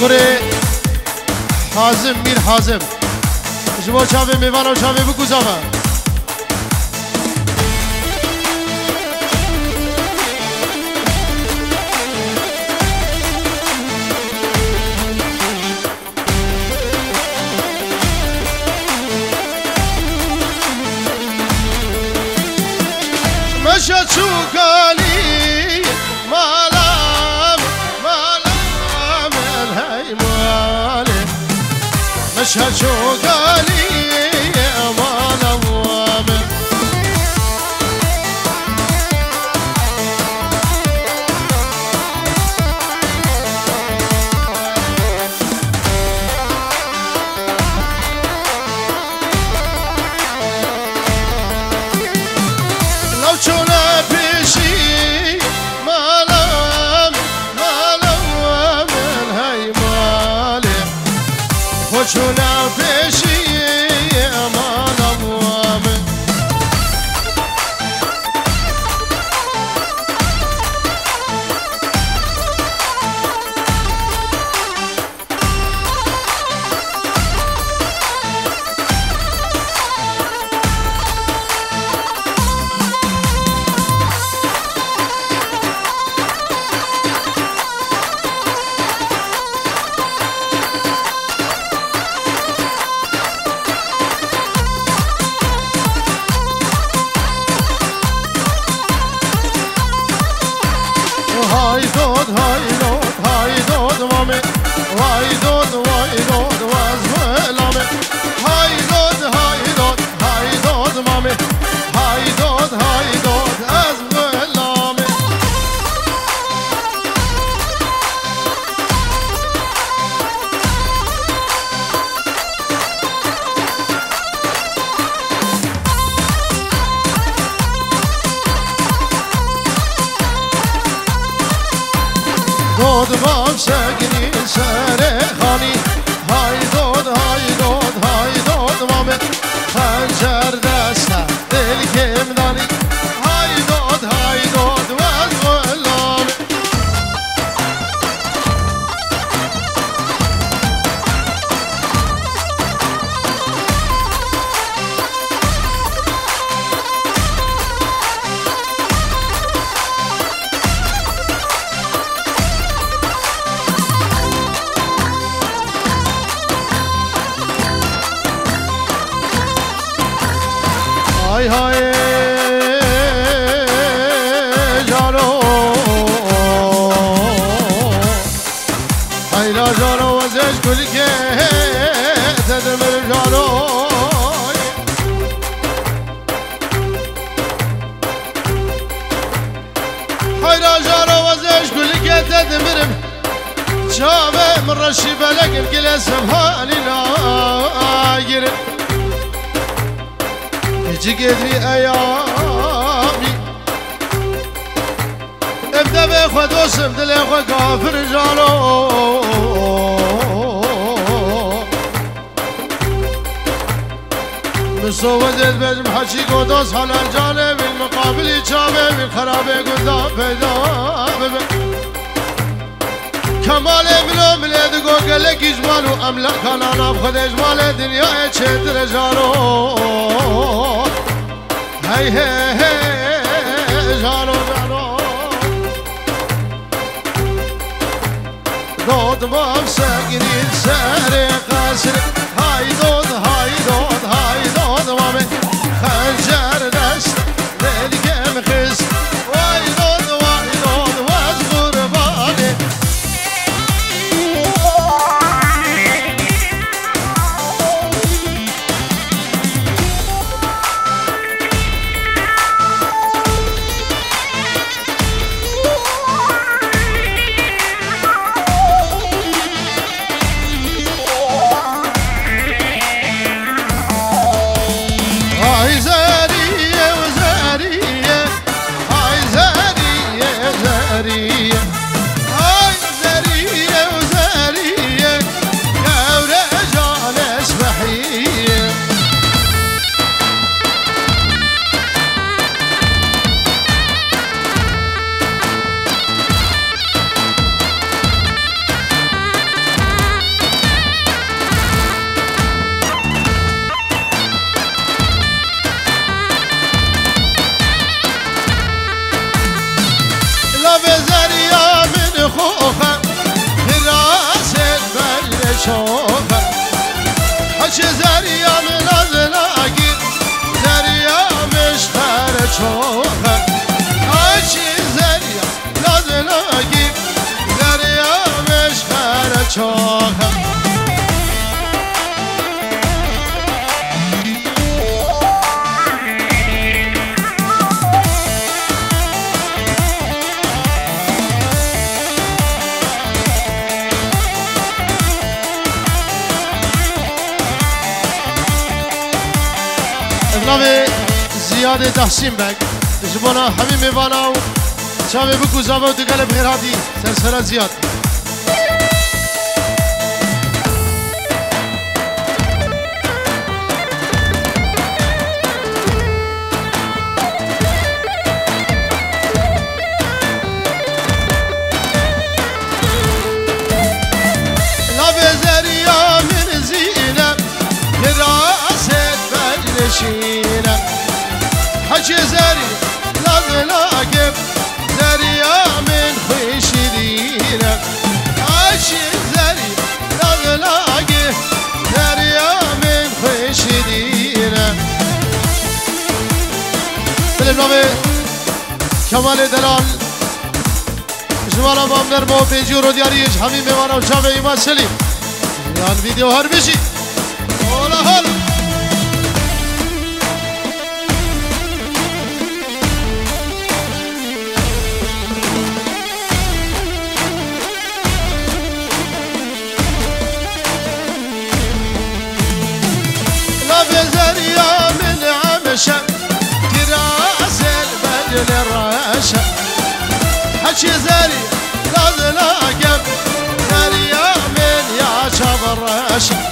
گره حازم میر حازم جوا چاوه میوان و چاوه بگوزاوه مشى شوقالي Paşa gali دود باب سگنی سر خانی های دود های دود های دود مامه. خنجر های را جانو وزش گلی که تدمرم شابه من رشي بلق الكل سبحاني لا يرد يجي قدري ايامي ابدا بخوا دوسم دل اخوا كافر جانو مسود البجم حشي قدوس حال الجانب المقابل شابه بالخرابه قدام پیدا ببه کمال منو ملید گو گلک اجمالو املاک کانا خود اجمال دنیا چندر جانو هی هی هی جانو جانو دود باب سگرین سر قصر های دود های دود های دود مامه خنجر 저 ناوی زیاد تحسین بک جبانا همین میوانا و چاوی بکو زاوه و دگل بخیر هاتی سرسرا زیاد بلشینم حجی زری لازلاکم زریا من خوشیدینم حجی زری لازلاکم زریا من خوشیدینم بله نام کمال دلال جوانا مامنر با پیجو رو دیاریش همین و چاوه ایمان سلیم یان ویدیو هر بشی شي زري لا ذناقب هاليامين يا شبر رشد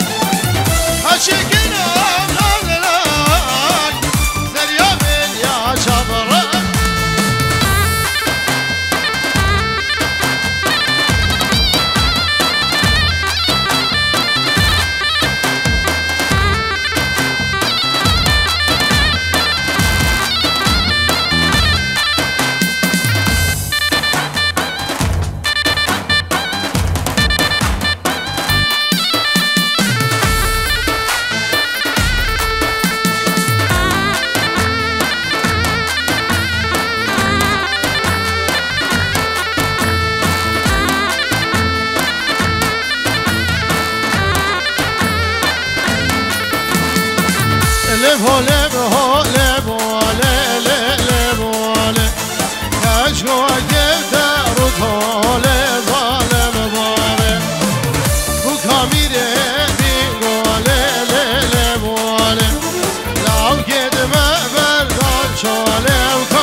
بو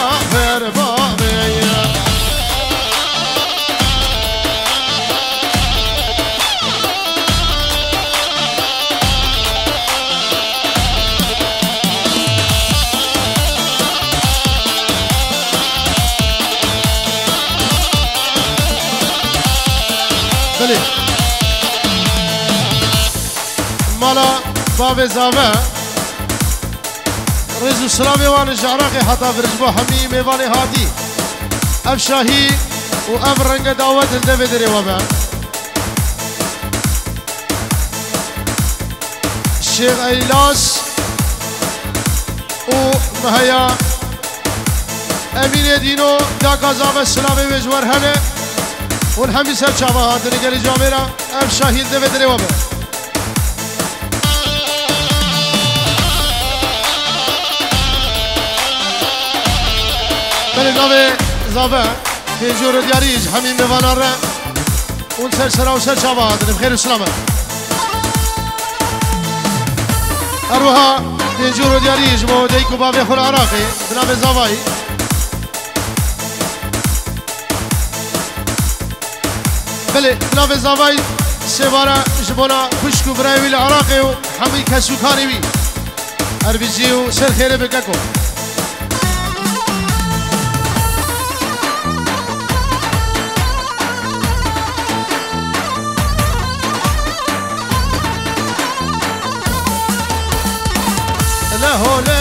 باب زامه رزو سلام وان جعراقي حتا برجبو همي ميواني هادي اف شاهي و اف رنگ دعوت الدفي دري وما الشيخ ايلاس و مهيا امين دينو دا قزامه سلامي بجور هنه. والحمد سر شعبها هاتني قال جاميرا اف شاهي الدفي دري وما بله نام زابه پیجور دیاریج همین میوانا را. اون سر سرا و سر شابه داریم خیر و سلامت اروها پیجور دیاریج با دیکو بابی خور عراقی. بنام زاوایی بله بنام زاوایی سوارا جبونا خشکو برای ویل عراقی و همین کسو کاری بی اربیجی و سر خیره بککو होने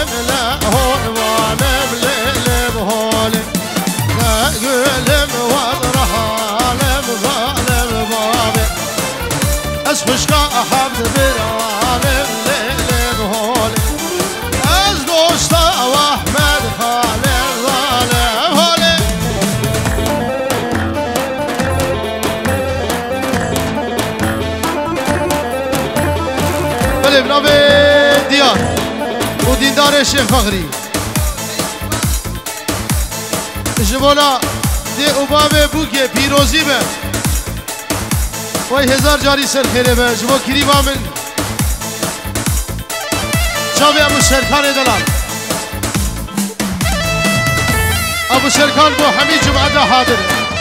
شیخ فخری جبولا دی اوباب بوکه پیروزی به. وای هزار جاری سر خیره به. جبو کریبا من. جاوی ابو شرکان دلال. ابو شرکان بو همین جمعه حاضره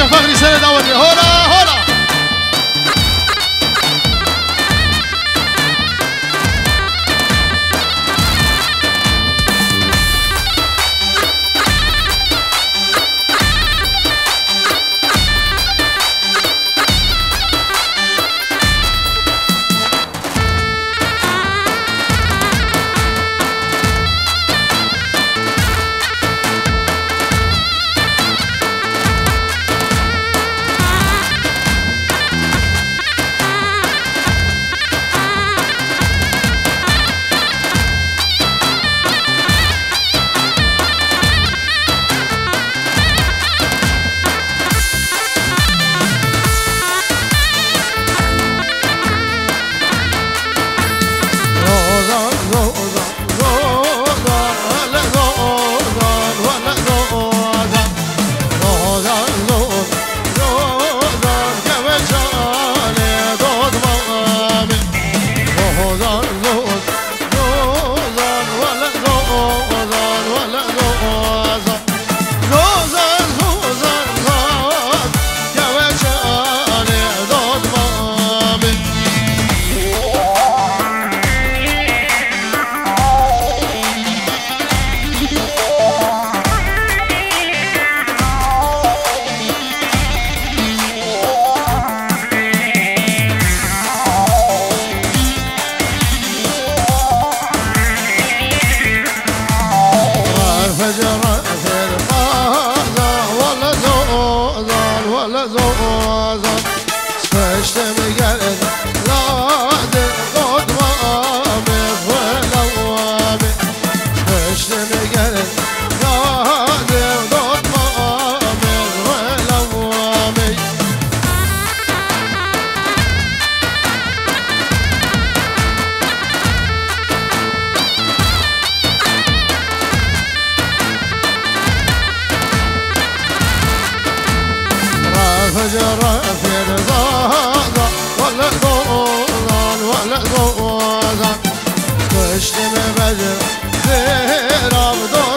Sebastião Fabriciano da Olho. شجرة الفجر في رضاك ولا قوضان ولا قوضان كشت مبجر في رمضان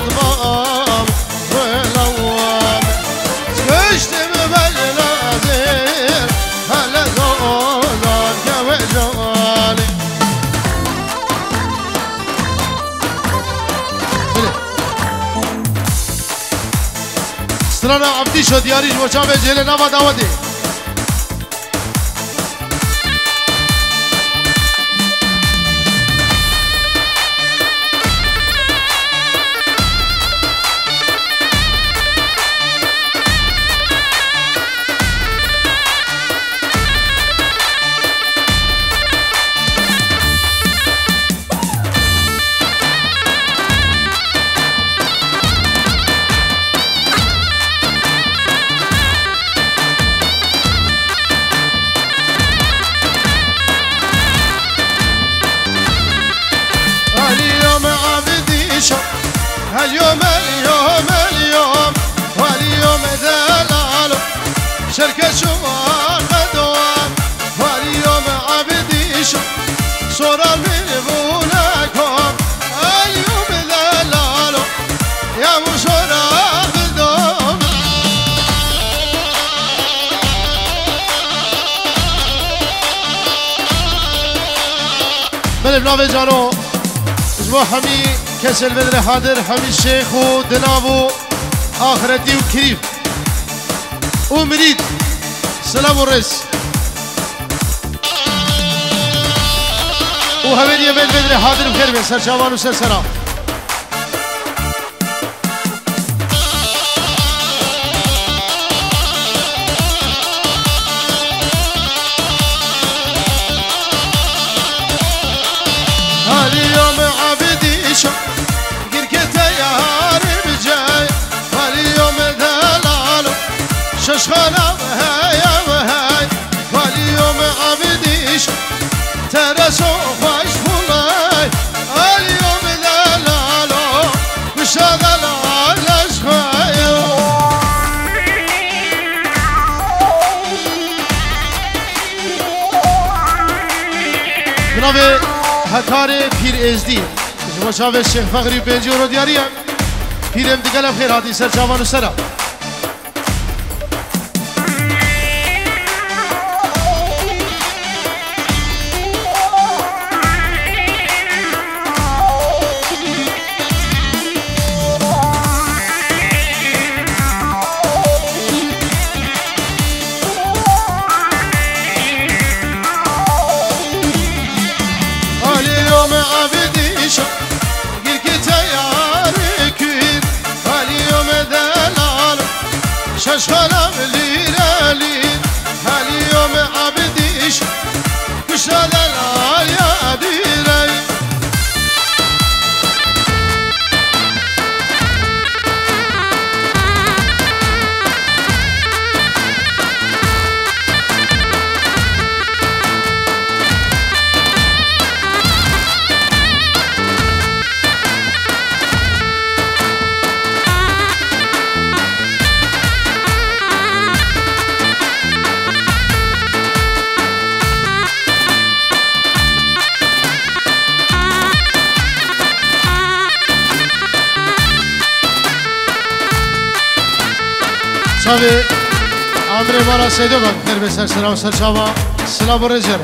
سرانا عبدی شد. یاریش بچا به جهل نوا دعوتی صورة من بونكم اليوم دلالو يا مشورة دوام من بناوي جانو. اسمه حمي كسل بدر حاضر حمي الشيخ ودنابو آخرتي وكريم ومريد سلام الرئيس وهمين يمين بدر حاضر بخير بين سر شابان وسر سلام جناب هکار پیر ازدی. شما شاوه شیخ فقری پنجی رو دیاری هم. پیرم دیگل هم خیر حادی سر چاوان و سرم Başkanı صبر آمره ورا سدو وقت هر وسر سرا وسر چوا سلا بوریسر